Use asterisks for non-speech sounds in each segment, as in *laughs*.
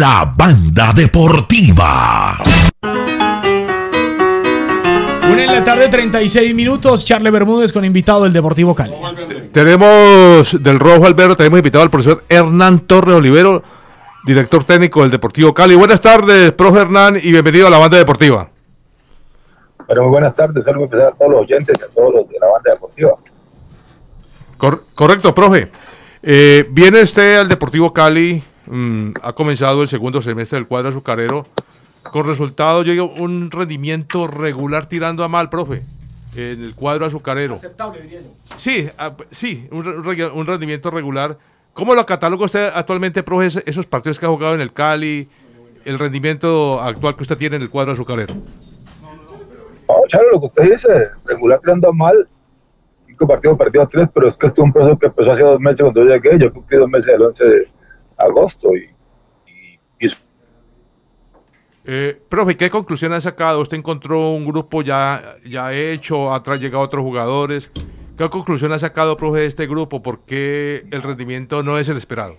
La banda deportiva. Una en la tarde, 36 minutos. Charle Bermúdez con invitado del Deportivo Cali. Tenemos del Rojo Albero, tenemos invitado al profesor Hernán Torres Olivero, director técnico del Deportivo Cali. Buenas tardes, profe Hernán, y bienvenido a la banda deportiva. Pero muy buenas tardes, saludos a todos los oyentes, a todos los de la banda deportiva. correcto, profe. Eh, viene usted al Deportivo Cali, mm, ha comenzado el segundo semestre del cuadro azucarero. Con resultado llega un rendimiento regular tirando a mal, profe, en el cuadro azucarero. Aceptable, diría yo. Sí, ah, sí, un, un, rendimiento regular. ¿Cómo lo cataloga usted actualmente, profe, esos partidos que ha jugado en el Cali, el rendimiento actual que usted tiene en el cuadro azucarero? No, Charo, lo que usted dice, regular tirando a mal, cinco partidos perdidos tres, pero es que este es un proceso que empezó hace dos meses cuando yo llegué, yo cumplí dos meses el 11 de agosto y, y, eh, profe, ¿qué conclusión ha sacado? Usted encontró un grupo ya, ya hecho, atrás llegado otros jugadores. ¿Qué conclusión ha sacado, profe, de este grupo? ¿Por qué el rendimiento no es el esperado?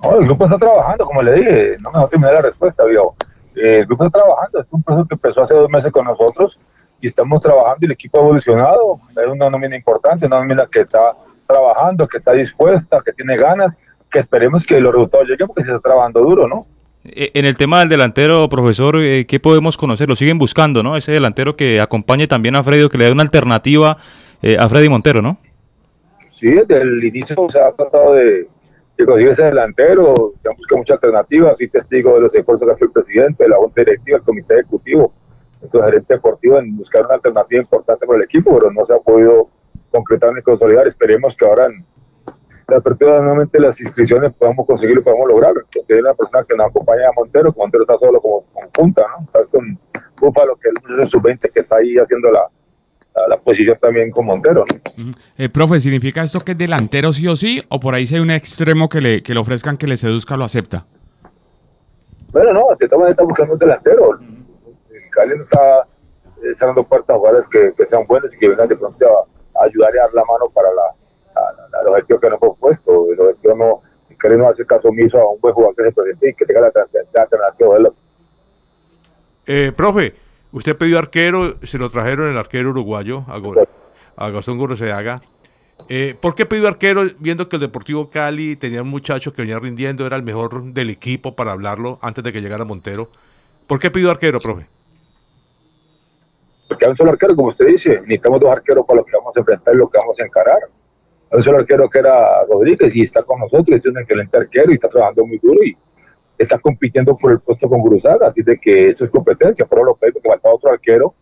No, el grupo está trabajando, como le dije, no me voy a terminar la respuesta, viejo. Eh, el grupo está trabajando, es un proceso que empezó hace dos meses con nosotros y estamos trabajando y el equipo ha evolucionado. Es una nómina importante, una nómina que está trabajando, que está dispuesta, que tiene ganas, que esperemos que los resultados lleguen porque se está trabajando duro, ¿no? Eh, en el tema del delantero, profesor, eh, ¿qué podemos conocer? Lo siguen buscando, ¿no? Ese delantero que acompañe también a Freddy, que le dé una alternativa a Freddy Montero, ¿no? Sí, desde el inicio se ha tratado de, consigue ese delantero, ya buscado muchas alternativas, soy testigo de los esfuerzos que hace el presidente, de la junta directiva, el comité ejecutivo, nuestro gerente deportivo en buscar una alternativa importante para el equipo, pero no se ha podido concretar ni consolidar. Esperemos que ahora en la apertura nuevamente las inscripciones podamos conseguirlo podamos lograr. Porque hay una persona que nos acompaña a Montero, que Montero está solo como, punta, ¿no? Está con Búfalo, que es el sub-20 que está ahí haciendo la, la, posición también con Montero. eh, profe, ¿significa esto que es delantero sí o sí? ¿O por ahí si hay un extremo que le, que le ofrezcan que le seduzca, lo acepta? Bueno, no, de todas está buscando un delantero. El Cali no está eh, cerrando puertas a jugadores que, que, sean buenos y que vengan de pronto a, ayudar y a dar la mano para la, el objetivo que nos hemos puesto. El objetivo no, Cali no hace caso omiso a un buen jugador que se presente y que tenga la, alternativa de Eh, profe, Usted pidió arquero, se lo trajeron el arquero uruguayo, a, a Gastón Gurroseaga. Eh, ¿Por qué pidió arquero viendo que el Deportivo Cali tenía un muchacho que venía rindiendo, era el mejor del equipo para hablarlo antes de que llegara Montero? ¿Por qué pidió arquero, profe? Porque hay un solo arquero, como usted dice, necesitamos dos arqueros para lo que vamos a enfrentar y lo que vamos a encarar. Un solo arquero que era Rodríguez y está con nosotros, es un excelente arquero y está trabajando muy duro y está compitiendo por el puesto con Guruzaga, así de que eso es competencia, pero lo que falta otro arquero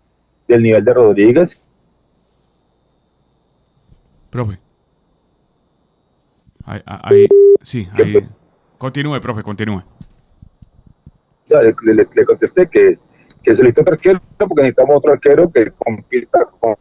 del nivel de Rodríguez. Profe. Ahí, sí, ahí. Continúe, profe, continúe. Ya, le, le, contesté que, que se otro arquero porque necesitamos otro arquero que compita con,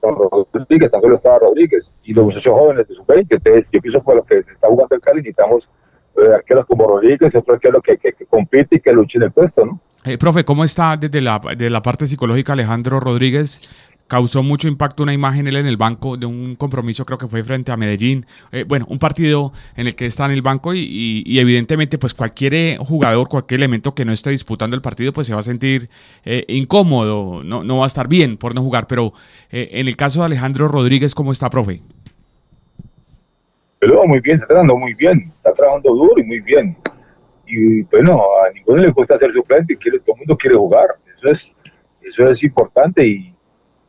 con Rodríguez, tan solo estaba Rodríguez y los muchachos jóvenes de su 20. Entonces, yo pienso por lo que se está jugando el Cali, necesitamos eh, arqueros como Rodríguez, otro arquero que, que, compite y que luche en el puesto, ¿no? Eh, profe, ¿cómo está desde la, de la parte psicológica Alejandro Rodríguez? Causó mucho impacto una imagen él en el banco de un compromiso, creo que fue frente a Medellín. Eh, bueno, un partido en el que está en el banco y, evidentemente pues cualquier jugador, cualquier elemento que no esté disputando el partido pues se va a sentir incómodo, no, no va a estar bien por no jugar. Pero en el caso de Alejandro Rodríguez, ¿cómo está, profe? pero muy bien, está trabajando muy bien, está trabajando duro y muy bien. Y bueno, a ninguno le gusta ser suplente, quiere, todo el mundo quiere jugar. Eso es, eso es importante y,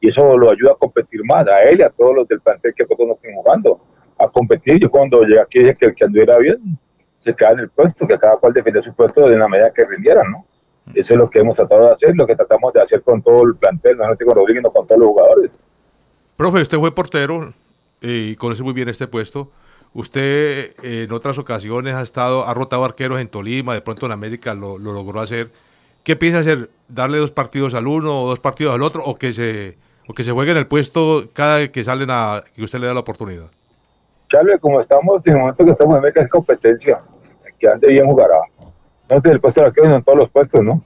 y, eso lo ayuda a competir más, a él y a todos los del plantel que todos no estén jugando, a competir. Yo cuando llegué aquí dije que el que anduviera bien se queda en el puesto, que cada cual defiende su puesto de la medida que rindiera, ¿no? Eso es lo que hemos tratado de hacer, lo que tratamos de hacer con todo el plantel, no solamente con Rodríguez, sino con todos los jugadores. Profe, usted fue portero eh, y conoce muy bien este puesto. Usted en otras ocasiones ha estado, ha rotado arqueros en Tolima, de pronto en América lo, logró hacer. ¿Qué piensa hacer? ¿Darle dos partidos al uno o dos partidos al otro? ¿O que se, o que se juegue en el puesto cada que salen a que usted le da la oportunidad? Chale, como estamos, en el momento que estamos en América es competencia. Que ande bien jugará. No el puesto de arquero en todos los puestos, ¿no?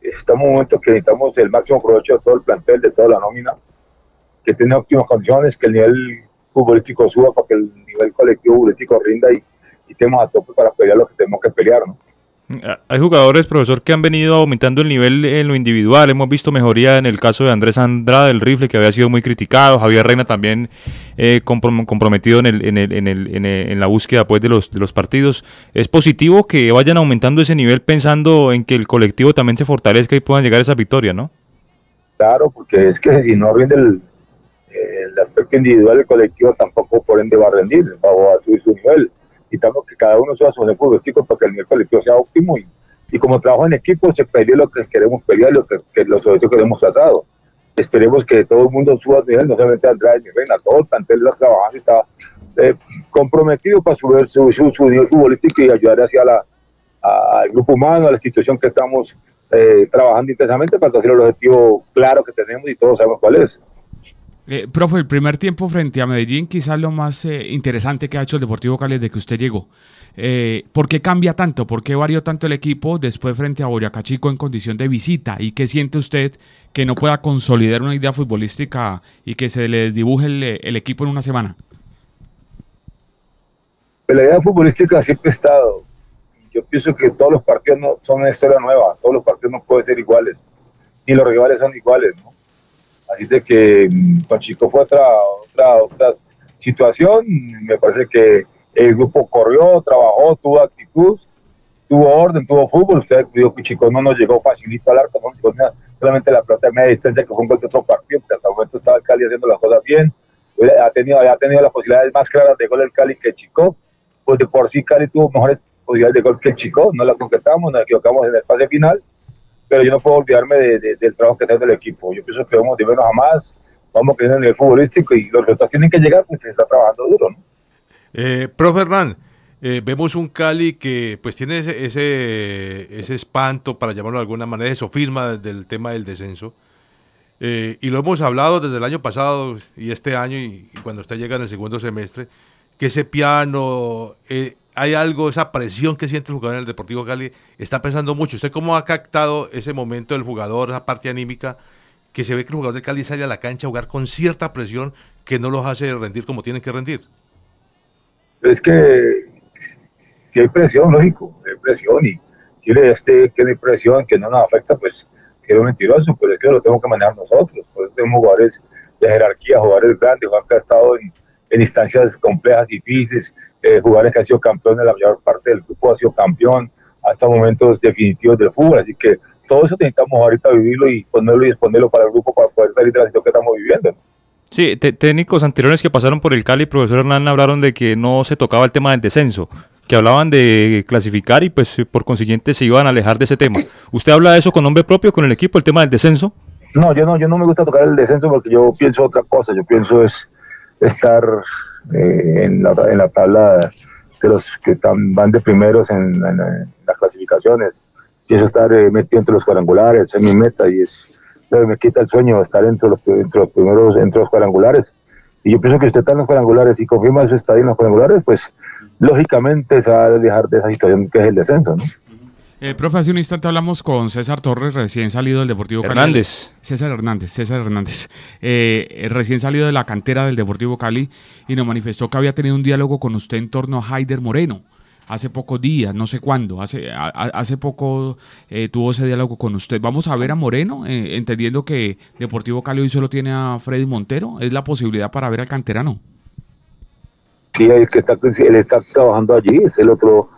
Estamos en un momento que necesitamos el máximo provecho de todo el plantel, de toda la nómina, que tenga óptimas condiciones, que el nivel futbolístico suba para que el nivel colectivo futbolístico rinda y, y estemos a tope para pelear lo que tenemos que pelear, ¿no? Hay jugadores, profesor, que han venido aumentando el nivel en lo individual. Hemos visto mejoría en el caso de Andrés Andrade, del rifle, que había sido muy criticado. Javier Reina también eh, comprometido en, el, en, el, en, el, en, la búsqueda pues, de, los, partidos. ¿Es positivo que vayan aumentando ese nivel pensando en que el colectivo también se fortalezca y puedan llegar a esa victoria, no? Claro, porque es que si no rinde el, el aspecto individual del colectivo, tampoco por ende va a rendir, va a subir su nivel cada uno suba su nivel futbolístico para que el colectivo sea óptimo y, y como trabajo en equipo se peleó lo que queremos pelear, lo que, los objetivos que hemos trazado. Esperemos que todo el mundo suba su nivel, no solamente Andrade ni Reina, todo el plantel está trabajando y está comprometido para subir su, su, nivel futbolístico y ayudar hacia la, al grupo humano, a la institución que estamos eh, trabajando intensamente para conseguir el objetivo claro que tenemos y todos sabemos cuál es. Eh, profe, el primer tiempo frente a Medellín, quizás lo más eh, interesante que ha hecho el Deportivo Cali desde que usted llegó. Eh, ¿Por qué cambia tanto? ¿Por qué varió tanto el equipo después frente a Boyacá Chico en condición de visita? ¿Y qué siente usted que no pueda consolidar una idea futbolística y que se le dibuje el, equipo en una semana? La idea futbolística siempre ha estado. Yo pienso que todos los partidos no son una historia nueva, todos los partidos no pueden ser iguales, ni los rivales son iguales, ¿no? Así de que con mm, Chico fue otra, otra, otra situación. Me parece que el grupo corrió, trabajó, tuvo actitud, tuvo orden, tuvo fútbol. Usted dijo que Chico no nos llegó facilito al arco, solamente la pelota de media distancia que fue un gol de otro partido, porque hasta el momento estaba el Cali haciendo las cosas bien. Ha tenido, ha tenido las posibilidades más claras de gol el Cali que Chico. Pues de por sí Cali tuvo mejores posibilidades de gol que el Chico, no la concretamos, nos equivocamos en el pase final pero yo no puedo olvidarme del trabajo que está el equipo. Yo pienso que vamos de menos a más, vamos a en el futbolístico y los resultados tienen que llegar, pues se está trabajando duro. ¿no? Eh, profe Hernán, eh, vemos un Cali que pues tiene ese, ese, espanto, para llamarlo de alguna manera, eso firma del tema del descenso. Eh, y lo hemos hablado desde el año pasado y este año, y, cuando usted llega en el segundo semestre, que ese piano, eh, hay algo, esa presión que siente el jugador en el Deportivo Cali, está pensando mucho. ¿Usted cómo ha captado ese momento del jugador, esa parte anímica, que se ve que el jugador de Cali sale a la cancha a jugar con cierta presión que no los hace rendir como tienen que rendir? Es que si hay presión, lógico, hay presión y si le este que hay presión que no nos afecta, pues que es mentiroso, pero es que lo tenemos que manejar nosotros. Por eso tenemos jugadores de jerarquía, jugadores grandes, jugadores que han estado en, en instancias complejas, difíciles, eh, jugadores que han sido campeones, la mayor parte del grupo ha sido campeón hasta momentos definitivos del fútbol, así que todo eso necesitamos ahorita vivirlo y ponerlo y exponerlo para el grupo para poder salir de la situación que estamos viviendo. Sí, técnicos anteriores que pasaron por el Cali, profesor Hernán, hablaron de que no se tocaba el tema del descenso, que hablaban de clasificar y pues por consiguiente se iban a alejar de ese tema. ¿Usted habla de eso con nombre propio, con el equipo, el tema del descenso? No, yo no, yo no me gusta tocar el descenso porque yo pienso otra cosa, yo pienso es estar eh, en, la, en la tabla de los que están, van de primeros en, las clasificaciones. Eso estar eh, metido entre los cuadrangulares, es mi meta y es me quita el sueño estar entre los, entre los primeros, entre los cuadrangulares. Y yo pienso que usted está en los cuadrangulares y confirma eso está en los cuadrangulares, pues lógicamente se va a dejar de esa situación que es el descenso, ¿no? Eh, profe, hace un instante hablamos con César Torres, recién salido del Deportivo Cali. Hernández. César Hernández, César Hernández. Eh, recién salido de la cantera del Deportivo Cali y nos manifestó que había tenido un diálogo con usted en torno a Haider Moreno. Hace pocos días, no sé cuándo, hace, hace poco eh, tuvo ese diálogo con usted. Vamos a ver a Moreno, eh, entendiendo que Deportivo Cali hoy solo tiene a Freddy Montero. ¿Es la posibilidad para ver al canterano? Sí, el que está, él está trabajando allí, es el otro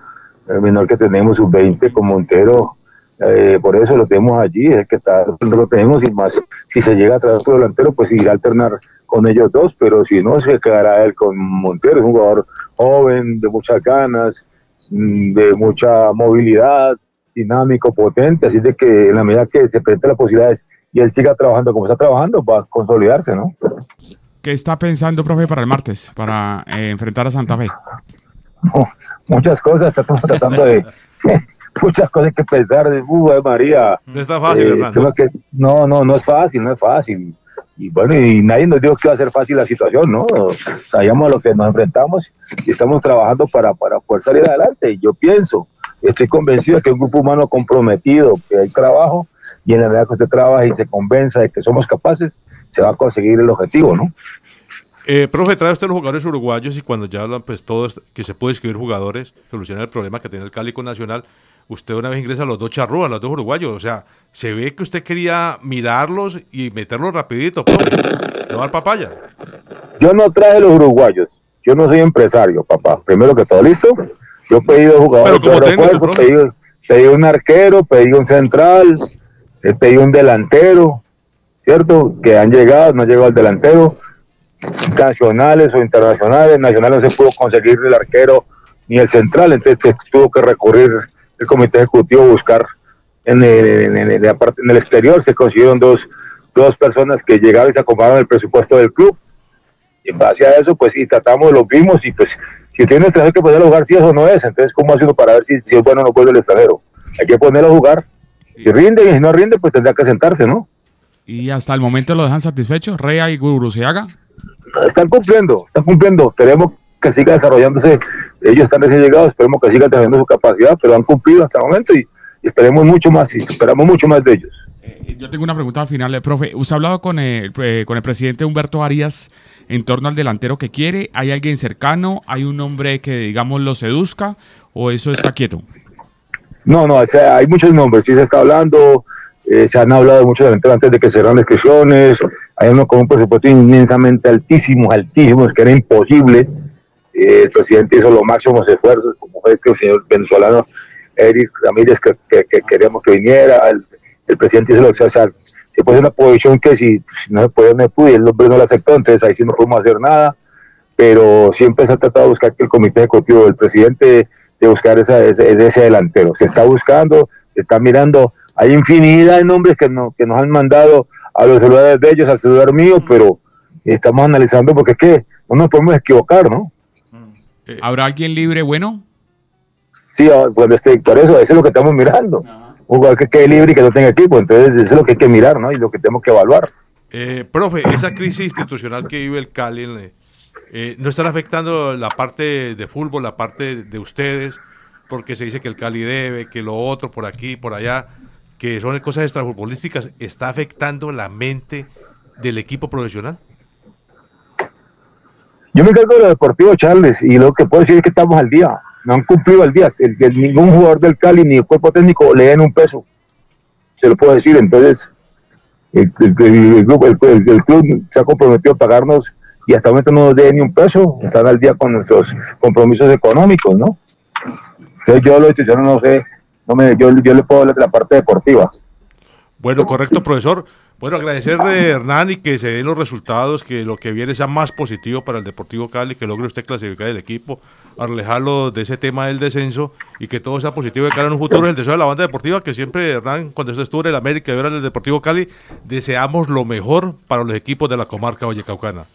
el menor que tenemos, un 20 con Montero, eh, por eso lo tenemos allí, es que está, lo tenemos y más, si se llega a traer su delantero, pues irá a alternar con ellos dos, pero si no, se quedará él con Montero, es un jugador joven, de muchas ganas, mm, de mucha movilidad, dinámico, potente, así de que en la medida que se presenten las posibilidades y él siga trabajando como está trabajando, va a consolidarse, ¿no? ¿Qué está pensando, profe, para el martes, para eh, enfrentar a Santa Fe? Muchas cosas, estamos tratando de *laughs* muchas cosas que pensar de uh, María. No está fácil, eh, Que, no, no, no es fácil, no es fácil. Y bueno, y nadie nos dijo que iba a ser fácil la situación, ¿no? Sabíamos a lo que nos enfrentamos y estamos trabajando para, para poder salir adelante. Y yo pienso, estoy convencido de que un grupo humano comprometido, que hay trabajo, y en la medida que usted trabaja y se convenza de que somos capaces, se va a conseguir el objetivo, ¿no? Eh, profe, trae usted los jugadores uruguayos y cuando ya hablan, pues todos, que se puede escribir jugadores, solucionar el problema que tiene el Cali con Nacional, usted una vez ingresa a los dos charrúas, a los dos uruguayos. O sea, se ve que usted quería mirarlos y meterlos rapidito, profe. No dar papaya. Yo no traje los uruguayos. Yo no soy empresario, papá. Primero que todo, ¿listo? Yo he pedido jugadores Pero como refuerzo, pedí, pedí un arquero, pedí un central, he pedido un delantero, ¿cierto? Que han llegado, no ha llegado el delantero. Nacionales o internacionales. Nacional no se pudo conseguir el arquero ni el central, entonces tuvo que recurrir el comité ejecutivo a buscar en el, en, en el exterior. Se consiguieron dos, dos personas que llegaron y se acomodaron el presupuesto del club. Y en base a eso, pues, y tratamos, lo vimos, y pues, si tiene extranjero que ponerlo a jugar, si eso no es, entonces, ¿cómo hace uno para ver si, es bueno o no puede el extranjero? Hay que ponerlo a jugar. Si rinde y si no rinde, pues tendrá que sentarse, ¿no? Y hasta el momento lo dejan satisfechos, Rea y Guruciaga. Están cumpliendo, están cumpliendo. Esperemos que siga desarrollándose. Ellos están recién llegados, esperemos que sigan teniendo su capacidad, pero han cumplido hasta el momento y, y esperemos mucho más, y esperamos mucho más de ellos. Eh, Yo tengo una pregunta al final, eh, profe. ¿Usted ha hablado con el, eh, con el presidente Humberto Arias en torno al delantero que quiere? ¿Hay alguien cercano? ¿Hay un hombre que, digamos, lo seduzca? ¿O eso está quieto? No, no, o sea, hay muchos nombres, sí se está hablando, eh, se han hablado de muchos eventos antes de que cerraran las inscripciones, hay uno con un presupuesto inmensamente altísimo, altísimo, es que era imposible. Eh, el presidente hizo los máximos esfuerzos, como fue este señor venezolano Eric Ramírez, que, que- que queríamos que viniera, el, el presidente hizo lo que sea, se puso una posición que si, no se podía, no se pudo, el hombre no lo aceptó, entonces ahí sí no podemos hacer nada, pero siempre se ha tratado de buscar que el comité ejecutivo del presidente de buscar esa, ese, ese delantero. Se está buscando, se está mirando. Hay infinidad de nombres que, no, que nos han mandado a los celulares de ellos, al celular mío, pero estamos analizando porque es que no nos podemos equivocar, ¿no? ¿Habrá alguien libre bueno? Sí, bueno, este, por eso, eso es lo que estamos mirando. Un jugador que quede libre y que no tenga equipo, entonces eso es lo que hay que mirar, ¿no? Y lo que tenemos que evaluar. Eh, profe, esa crisis institucional que vive el Cali, eh, eh, ¿no están afectando la parte de fútbol, la parte de ustedes? Porque se dice que el Cali debe, que lo otro por aquí, por allá, que son cosas extrafutbolísticas, ¿está afectando la mente del equipo profesional? Yo me encargo de lo deportivo, Charles, y lo que puedo decir es que estamos al día. No han cumplido al día. El, el- ningún jugador del Cali ni el cuerpo técnico le den un peso. Se lo puedo decir. Entonces, el, el- club se ha comprometido a pagarnos y hasta el momento no nos debe ni un peso. Están al día con nuestros compromisos económicos, ¿no? Entonces, yo lo institucional no sé. No me, yo, yo le puedo hablar de la parte deportiva. Bueno, correcto, profesor. Bueno, agradecerle, Hernán, y que se den los resultados, que lo que viene sea más positivo para el Deportivo Cali, que logre usted clasificar el equipo, alejarlo de ese tema del descenso y que todo sea positivo de cara en un futuro. Es el deseo de la banda deportiva, que siempre, Hernán, cuando usted estuvo en el América y ahora en el Deportivo Cali, deseamos lo mejor para los equipos de la comarca Vallecaucana.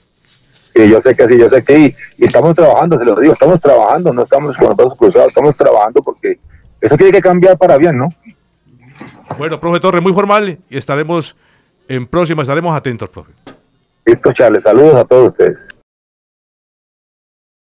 Y yo sé que sí, yo sé que y, y estamos trabajando, se lo digo, estamos trabajando, no estamos con los brazos cruzados, estamos trabajando porque eso tiene que cambiar para bien, ¿no? Bueno, profe Torres, muy formal y estaremos en próxima, estaremos atentos, profe. Listo, Charles, saludos a todos ustedes.